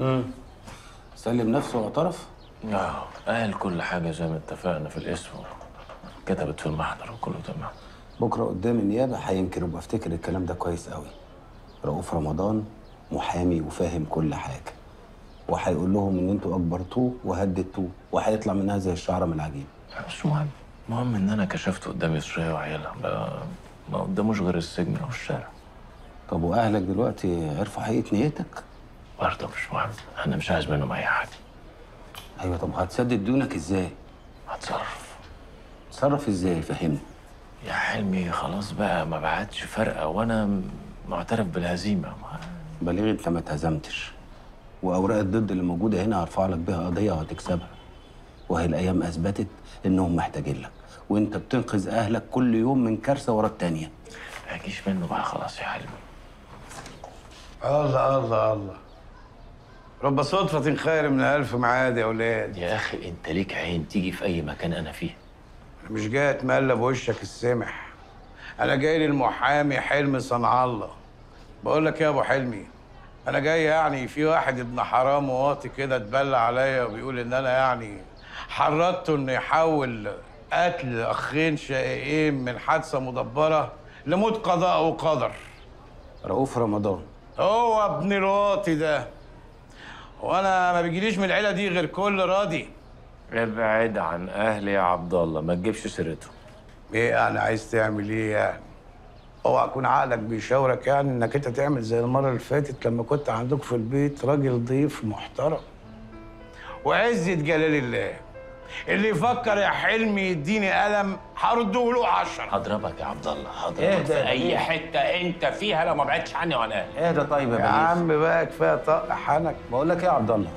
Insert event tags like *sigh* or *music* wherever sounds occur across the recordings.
امم سلم نفسه واعترف آه قال كل حاجة زي ما اتفقنا في الاسم كتبت في المحضر وكله تمام. بكرة قدام النيابة هينكر وبفتكر الكلام ده كويس قوي رؤوف رمضان محامي وفاهم كل حاجة. وهيقول لهم إن أنتوا اجبرتوه وهددتوه وهيطلع منها زي الشعرة من العجين. مش مهم. المهم إن أنا كشفت قدام يسرية وعيالها بقى ما قداموش غير السجن أو الشارع طب وأهلك دلوقتي عرفوا حقيقة نيتك؟ برضه مش مهم. أنا مش عايز منهم أي حاجة. أيوه طب هتسدد ديونك إزاي؟ هتصرف. تصرف إزاي؟ فهمني. يا حلمي خلاص بقى ما بعدش فارقة وأنا معترف بالهزيمة. ما- بليغ أنت ما اتهزمتش؟ واوراق الضد اللي موجودة هنا هرفع لك بيها قضية وهتكسبها. وهي الأيام أثبتت إنهم محتاجين لك. وأنت بتنقذ أهلك كل يوم من كارثة ورا التانية. ما منه بقى خلاص يا حلمي. الله الله الله. رب صدفة خير من ألف معاد يا أولاد. يا أخي أنت ليك عين تيجي في أي مكان أنا فيه. أنا مش جاي أتملى بوشك السمح أنا جاي للمحامي حلمي صنع الله. بقول لك يا أبو حلمي أنا جاي يعني في واحد ابن حرام واطي كده اتبلى عليا وبيقول إن أنا يعني حرضته إنه يحول قتل أخين شقيقين من حادثة مدبرة لموت قضاء وقدر. رؤوف رمضان. هو ابن الواطي ده. وأنا ما بيجيليش من العيلة دي غير كل راضي. ابعد عن أهلي يا عبد الله ما تجيبش سيرتهم إيه يعني عايز تعمل إيه يعني؟ اوعى يكون عقلك بيشاورك يعني انك انت تعمل زي المرة اللي فاتت لما كنت عندك في البيت راجل ضيف محترم. وعزة جلال الله. اللي يفكر يا حلمي يديني قلم هرده له عشرة. هضربك يا عبد الله هضربك اهدى في يا أي. حتة أنت فيها لو ما بعدتش عني وعن أهلي اهدى طيب يا يا بليغ عم بقى كفاية طق حنك. بقول لك إيه يا عبد الله؟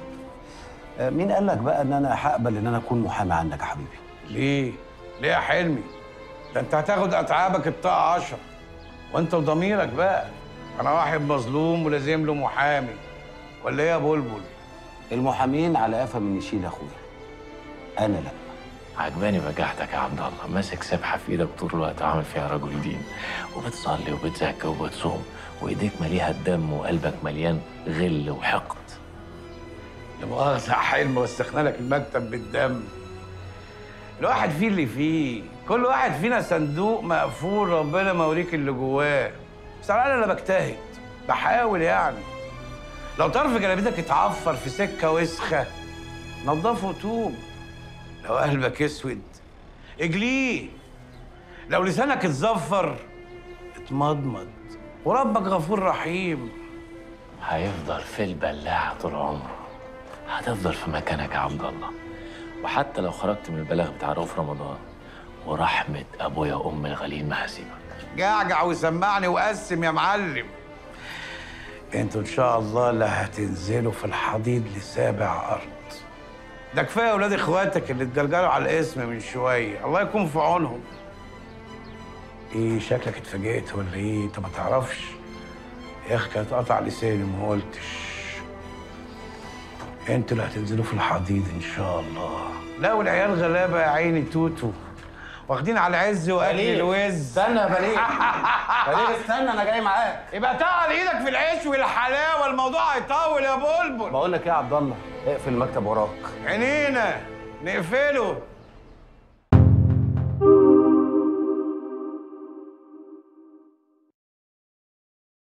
آه، مين قال لك بقى إن أنا هقبل إن أنا أكون محامي عنك يا حبيبي؟ ليه؟ ليه يا حلمي؟ ده أنت هتاخد أتعابك الطاقة عشرة. وأنت وضميرك بقى. أنا واحد مظلوم ولازم له محامي. ولا إيه يا بلبل؟ المحامين على قفا من يشيل أخويا. أنا لا. عجباني بجاحتك يا عبد الله. ماسك سبحة في إيدك طول الوقت عامل فيها رجل دين. وبتصلي وبتزكي وبتصوم. وإيديك مليها الدم وقلبك مليان غل وحقد. لا مؤاخذة يا حلمي واستخنا لك المكتب بالدم. الواحد فيه اللي فيه. كل واحد فينا صندوق مقفول ربنا موريك اللي جواه. بس على أنا بجتهد. بحاول يعني. لو طرف جلابيتك اتعفر في سكة وسخة نضفه وتوب. لو قلبك أسود. اجليه. لو لسانك اتزفر اتمضمض. وربك غفور رحيم. هيفضل في البلاعة طول عمره. هتفضل في مكانك يا عبد الله. وحتى لو خرجت من البلاغ بتاع رؤوف رمضان ورحمة أبويا وام الغالين ما هسيبك. جعجع وسمعني وقسم يا معلم. أنتوا إن شاء الله لا هتنزلوا في الحضيض لسابع أرض. ده كفاية أولاد إخواتك اللي اتجرجروا على الاسم من شوية. الله يكون في عونهم. إيه شكلك اتفاجئت ولا إيه؟ انت ما تعرفش. يا أخي كانت قطع لساني ما قلتش. أنتوا اللي هتنزلوا في الحضيض إن شاء الله. لا والعيال غلابة يا عيني توتو. واخدين على العز واكل الوز. استنى يا بليغ. *laughs* بليغ استنى أنا جاي معاك. يبقى تعال إيدك في العيش والحلاوة الموضوع هيطول يا بلبل. بقول لك إيه يا عبد الله؟ اقفل المكتب وراك. عينينا نقفله.